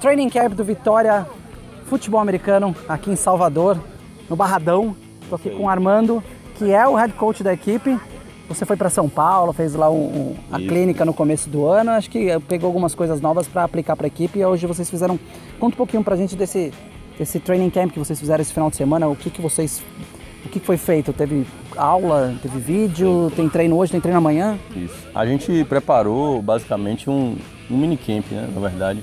Training Camp do Vitória Futebol Americano aqui em Salvador, no Barradão. Estou aqui com o Armando, que é o head coach da equipe. Você foi para São Paulo, fez lá um, um, a Isso. clínica no começo do ano. Acho que eh, pegou algumas coisas novas para aplicar para a equipe. E hoje vocês fizeram. Conta um pouquinho para a gente desse, desse training camp que vocês fizeram esse final de semana. O que, que vocês. O que que foi feito? Teve aula, teve vídeo, tem treino hoje, tem treino amanhã? Isso. A gente preparou basicamente um, um mini camp, né? Na verdade,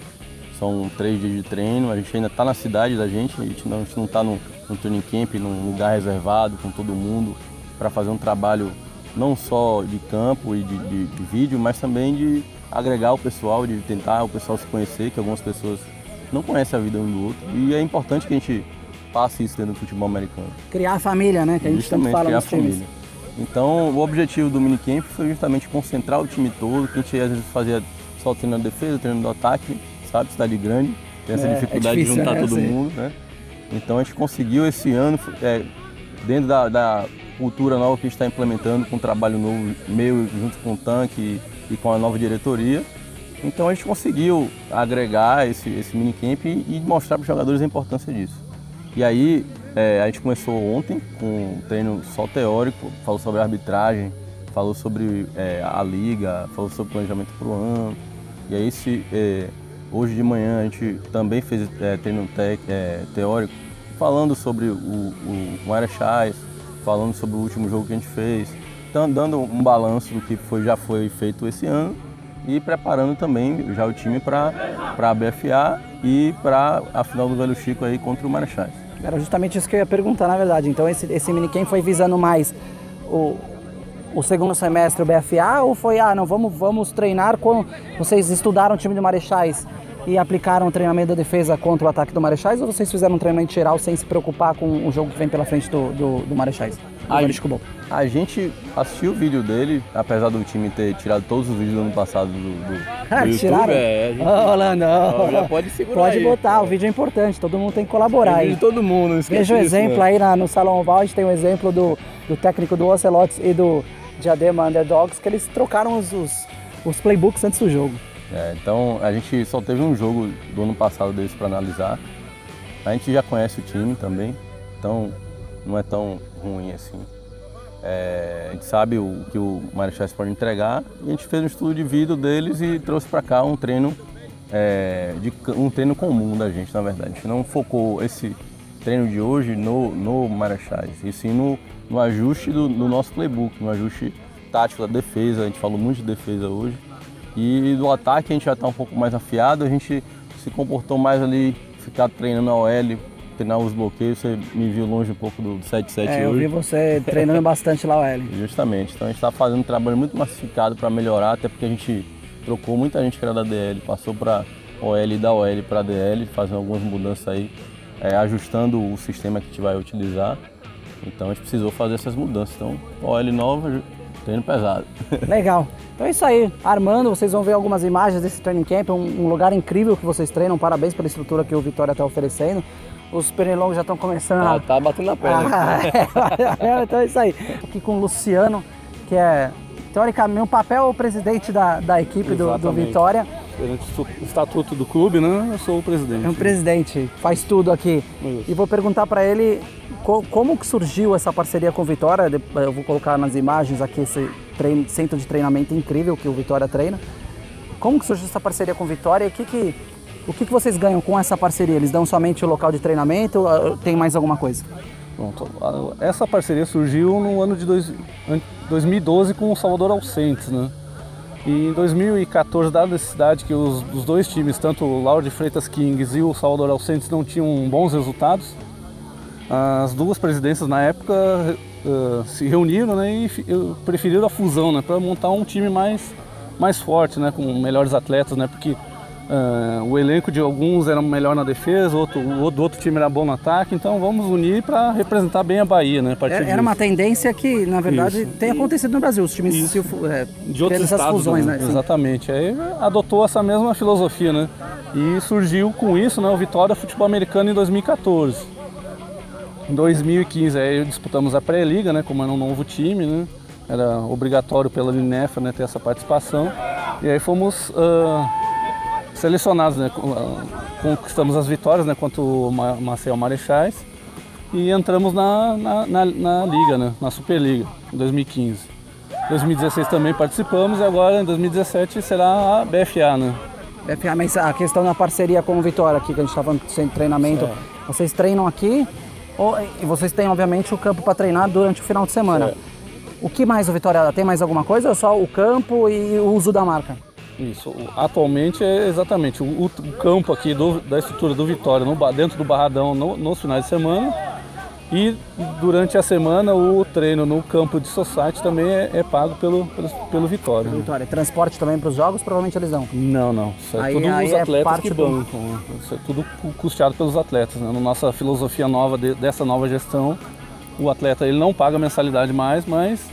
são três dias de treino. A gente ainda está na cidade da gente, a gente não, a está no, no training camp, num lugar reservado com todo mundo para fazer um trabalho não só de campo e de, de- de vídeo, mas também de agregar o pessoal, de tentar o pessoal se conhecer, que algumas pessoas não conhecem a vida um do outro. E é importante que a gente passe isso dentro do futebol americano. Criar a família, né? Que a gente Justamente, fala criar times. família. Então, o objetivo do minicamp foi justamente concentrar o time todo, que a gente às vezes fazia só treino da defesa, treino do ataque, sabe? Cidade grande, tem essa É, é dificuldade difícil, de juntar né? todo mundo, né? Então a gente conseguiu esse ano, é, dentro da, da cultura nova que a gente está implementando, com um trabalho novo meu junto com o Tanque e, e com a nova diretoria. Então a gente conseguiu agregar esse, esse minicamp e, e mostrar para os jogadores a importância disso. E aí é, a gente começou ontem com um treino só teórico, falou sobre arbitragem, falou sobre é, a liga, falou sobre planejamento para o ano. E aí se, é, hoje de manhã a gente também fez é, treino te, é, teórico, falando sobre o, o Marechais, falando sobre o último jogo que a gente fez, então, dando um balanço do que foi, já foi feito esse ano e preparando também já o time para a BFA e para a final do Velho Chico aí contra o Marechais. Era justamente isso que eu ia perguntar, na verdade. Então, esse, esse minicamp foi visando mais o, o segundo semestre, o BFA, ou foi, ah, não, vamos, vamos treinar com... Vocês estudaram o time de Marechais e aplicaram o treinamento da defesa contra o ataque do Marechais, ou vocês fizeram um treinamento geral sem se preocupar com o jogo que vem pela frente do, do, do Marechais? Do Chico Bom. A gente assistiu o vídeo dele, apesar do time ter tirado todos os vídeos do ano passado do, do, do Ah, YouTube. tiraram? É, a gente- já pode segurar Pode aí. botar, o vídeo é importante, todo mundo tem que colaborar Tem aí. vídeo de todo mundo, não Veja o exemplo né? aí na- no Salão Oval, a gente tem um exemplo do, do técnico do Ocelotes e do Diadema Underdogs, que eles trocaram os, os, os playbooks antes do jogo. É, então a gente só teve um jogo do ano passado deles para analisar. A gente já conhece o time também, então não é tão ruim assim. É, a gente sabe o que o Marechais pode entregar e a gente fez um estudo de vídeo deles e trouxe para cá um treino é, de, um treino comum da gente, na verdade. A gente não focou esse treino de hoje no, no Marechais, e sim no, no ajuste do, do nosso playbook, no ajuste tático da defesa. A gente falou muito de defesa hoje. E do ataque a gente já está um pouco mais afiado, a gente se comportou mais ali, ficar treinando a OL, treinar os bloqueios. Você me viu longe um pouco do 7-7 É, eu hoje. vi você treinando bastante lá, o L. Justamente. Então a gente está fazendo um trabalho muito massificado para melhorar, até porque a gente trocou muita gente que era da DL, passou para OL e da OL para DL, fazendo algumas mudanças aí, é, ajustando o sistema que a gente vai utilizar. Então a gente precisou fazer essas mudanças. Então, OL nova, treino pesado. Legal. Então é isso aí. Armando, vocês vão ver algumas imagens desse training camp, um, um lugar incrível que vocês treinam. Parabéns pela estrutura que o Vitória está oferecendo. Os pernilongos já estão começando a... Ah, tá batendo na perna. Ah, é, então é isso aí. Aqui com o Luciano, que é, teoricamente, o papel é o presidente da, da equipe do, do. Vitória. Perante o estatuto do clube, né? Eu sou o presidente. É um presidente, faz tudo aqui. Isso. E vou perguntar para ele co- como que surgiu essa parceria com o Vitória. Eu vou colocar nas imagens aqui esse trein- centro de treinamento incrível que o Vitória treina. Como que surgiu essa parceria com o Vitória e o que que, o que que vocês ganham com essa parceria? Eles dão somente o local de treinamento ou tem mais alguma coisa? Pronto. Essa parceria surgiu no ano de dois- an- 2012 com o Salvador Alcentes, né? E em 2014, dada a necessidade que os, os dois times, tanto o Lauro de Freitas Kings e o Salvador Alcentes, não tinham bons resultados, as duas presidências na época eh, se reuniram né, e eh, preferiram a fusão né, para montar um time mais, mais forte, né, com melhores atletas, né, porque eh, o elenco de alguns era melhor na defesa, outro, o outro- do outro time era bom no ataque, então vamos unir para representar bem a Bahia. Né, a partir É- Era uma tendência que, na verdade, Isso. tem acontecido no Brasil. Os times se, é, de outros essas estados, fusões, né? né? Exatamente. Aí adotou essa mesma filosofia, né? E surgiu com isso, né, o Vitória Futebol Americano em 2014. Em 2015 aí disputamos a pré-liga, né, como era um novo time, né? Era obrigatório pela Linefa, né, ter essa participação. E aí fomos ah, selecionados, né? Conquistamos as vitórias, né? Contra o Marcel Marechais e entramos na, na, na, na Liga, né? Na Superliga, em 2015. 2016 também participamos e agora em 2017 será a BFA, né? BFA, mas a questão da parceria com o Vitória aqui, que a gente estava sem treinamento, vocês treinam aqui ou, e vocês têm obviamente o campo para treinar durante o final de semana. O que mais o Vitória tem mais alguma coisa ou só o campo e o uso da marca? Isso, atualmente é exatamente o, o campo aqui do, da estrutura do Vitória, no, dentro do Barradão, no, nos finais de semana e durante a semana o treino no campo de Society também é, é pago pelo, pelo, pelo Vitória. Né? Vitória. Transporte também para os jogos, provavelmente eles dão? Não, não. Isso é aí, tudo aí os é atletas é que bancam. Isso é tudo custeado pelos atletas. Né? Na nossa filosofia nova de, dessa nova gestão, o atleta ele não paga mensalidade mais, mas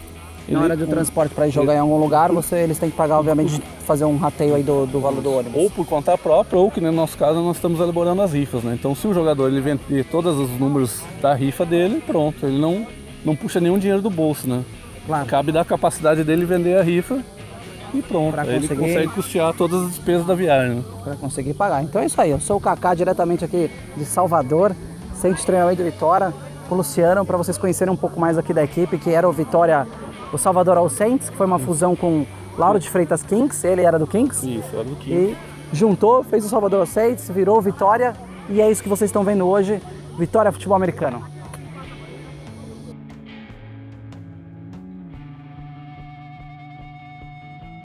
na hora do transporte para ir jogar em algum lugar, você, eles têm que pagar, obviamente, fazer um rateio aí do, do valor do ônibus. Ou por conta própria, ou que no nosso caso nós estamos elaborando as rifas, né? Então se o jogador ele vender todos os números da rifa dele, pronto, ele não, não puxa nenhum dinheiro do bolso, né? Claro. Cabe da capacidade dele vender a rifa e pronto. Pra conseguir... Ele consegue custear todas as despesas da viagem. Né? Para conseguir pagar. Então é isso aí, eu sou o Kaká diretamente aqui de Salvador, centro de treinamento de Vitória, com o Luciano, para vocês conhecerem um pouco mais aqui da equipe, que era o Vitória o Salvador All Saints, que foi uma fusão com Lauro de Freitas Kings, ele era do Kings. Isso, era do Kings. E juntou, fez o Salvador All Saints, virou Vitória, e é isso que vocês estão vendo hoje, Vitória Futebol Americano.